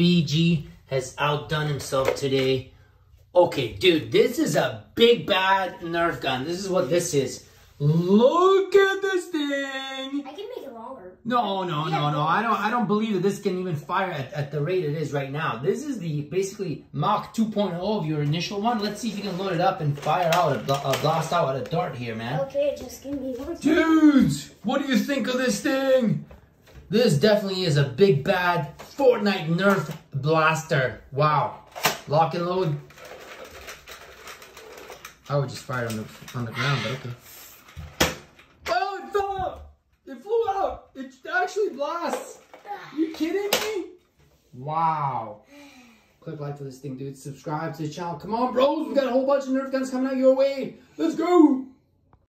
BG has outdone himself today. Okay, dude, this is a big bad Nerf gun. This is what this is. Look at this thing. I can make it longer. No, no, no, no. I don't. I don't believe that this can even fire at, at the rate it is right now. This is the basically Mach 2.0 of your initial one. Let's see if you can load it up and fire out a, a blast out a dart here, man. Okay, just give me one. Dudes, what do you think of this thing? This definitely is a big bad Fortnite Nerf blaster. Wow. Lock and load. I would just fire it on the on the ground, but okay. Oh, it fell out. It flew out. It actually blasts. you kidding me? Wow. Click like for this thing, dude. Subscribe to the channel. Come on, bros. We got a whole bunch of Nerf guns coming out your way. Let's go.